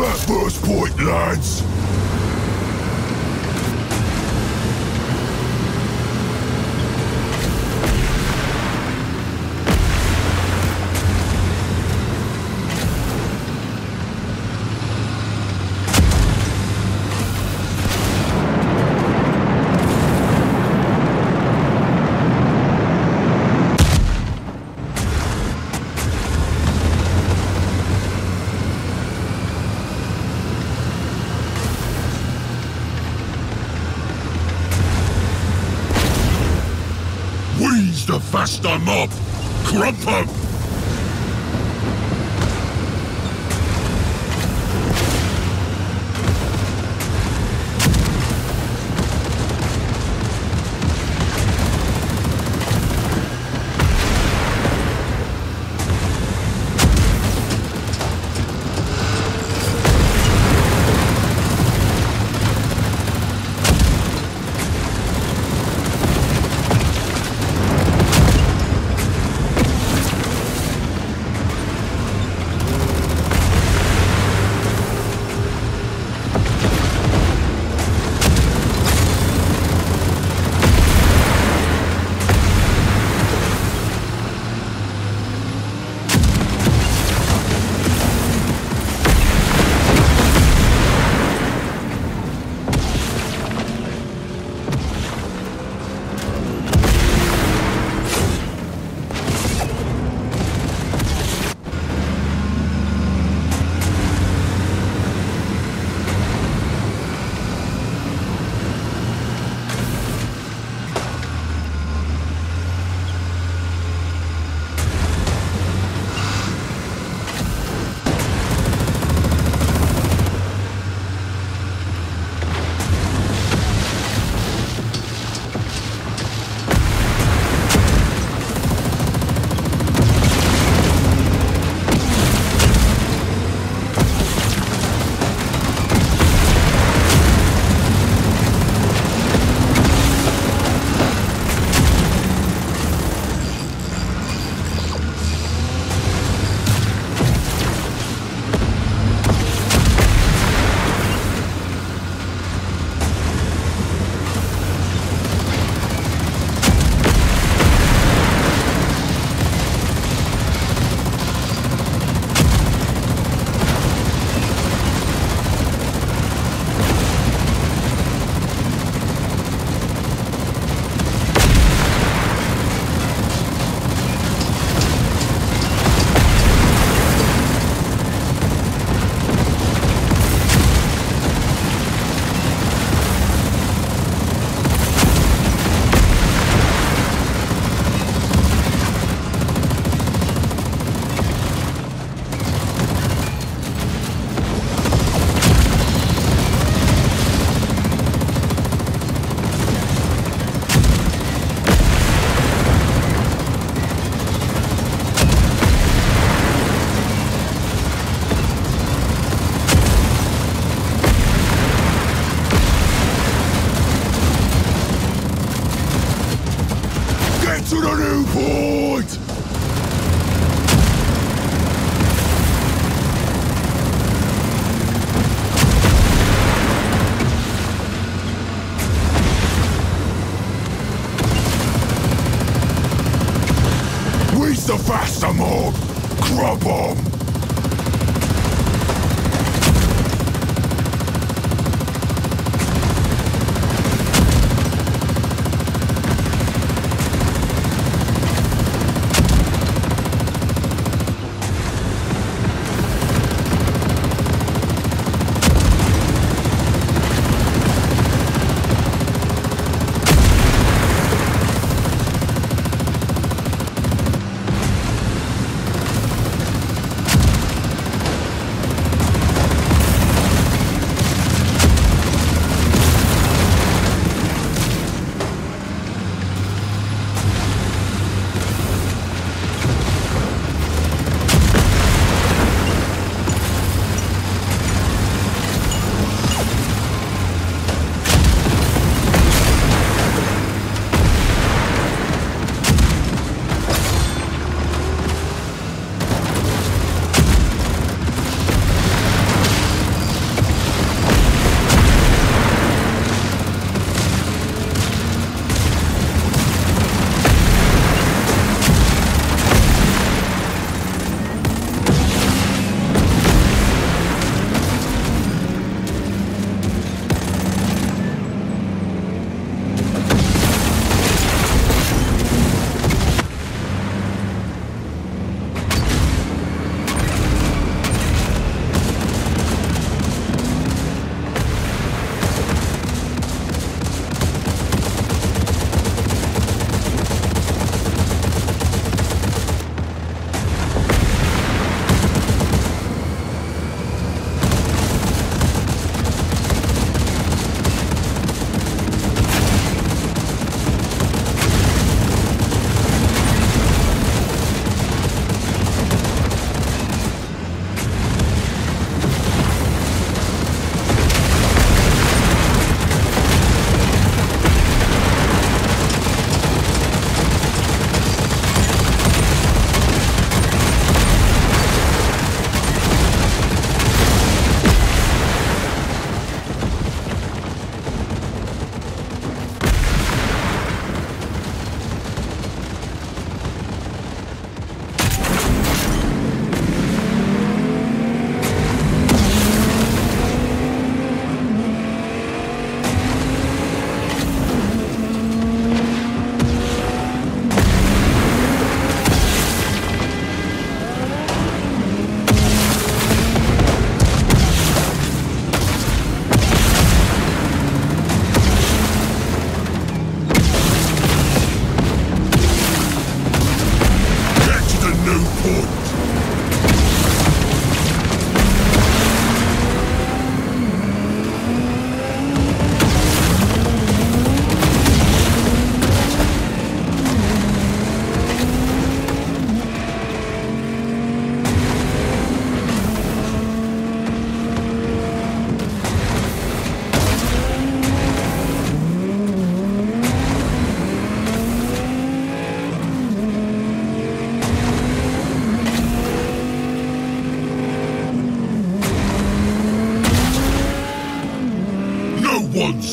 that first point, lads! The faster mob! Crump 'em! Get to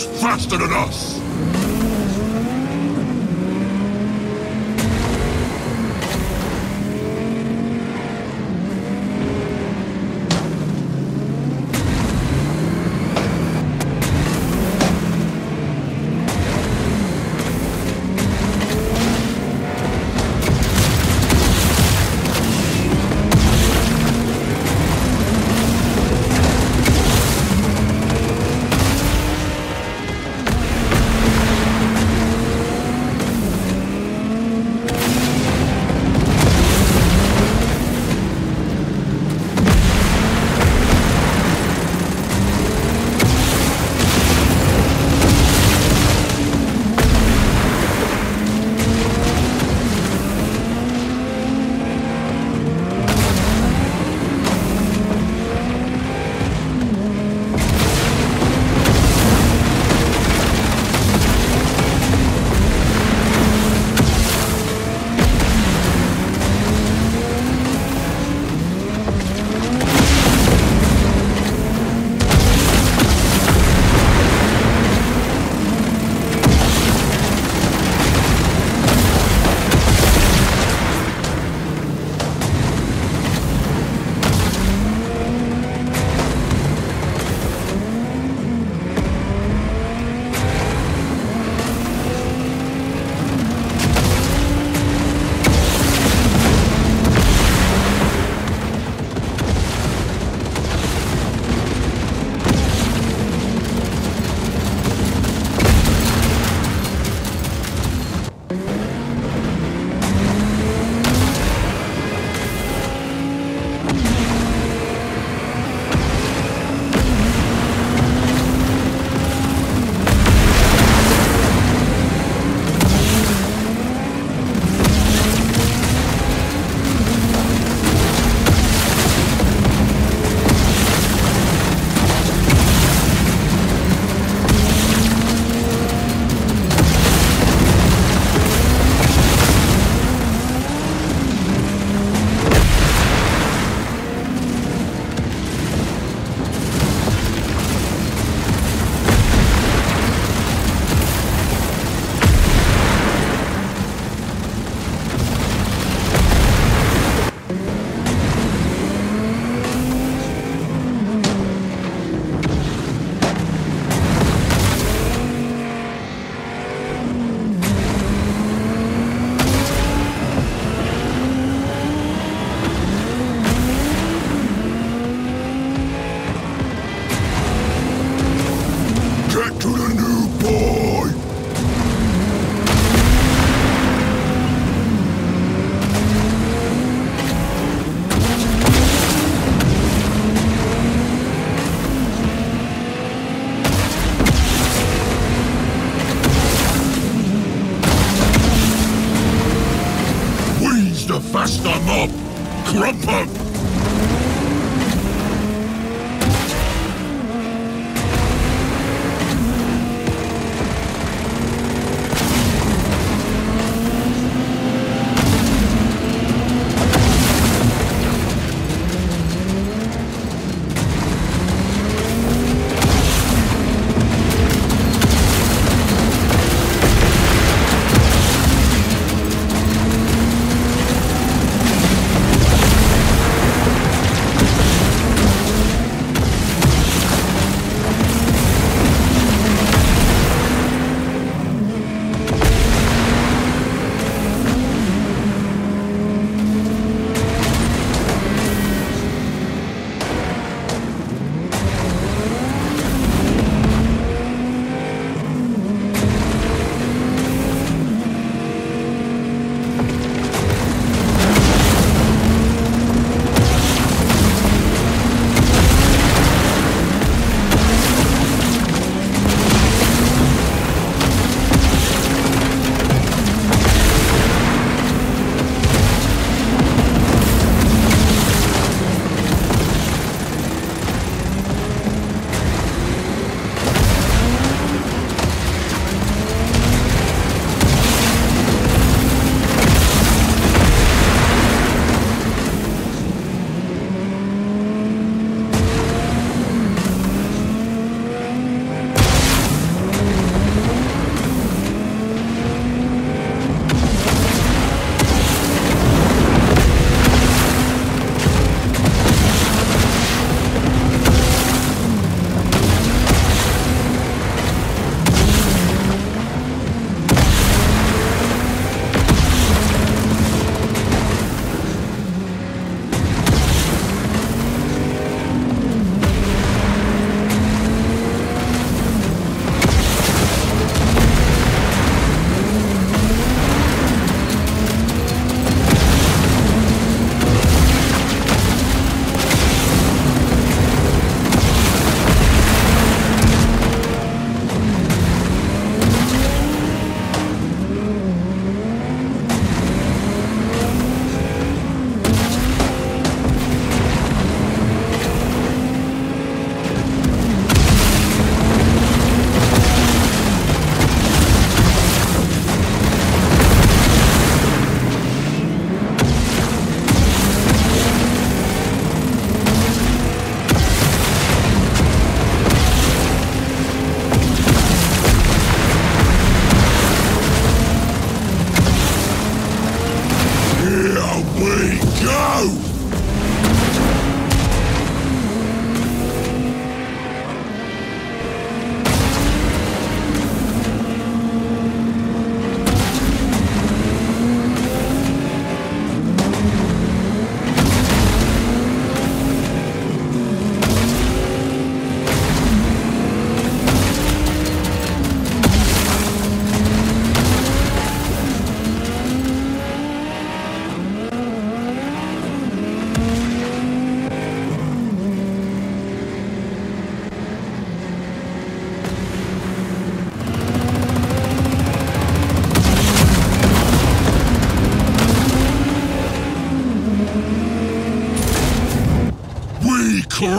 faster than us!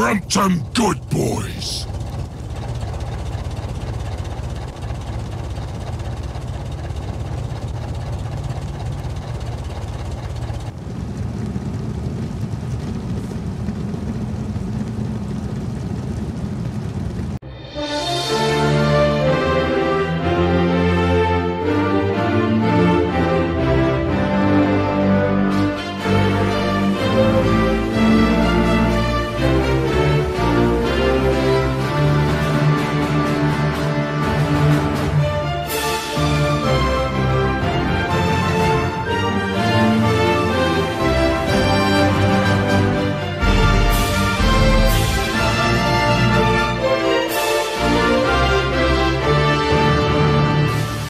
Brampton Good Boys.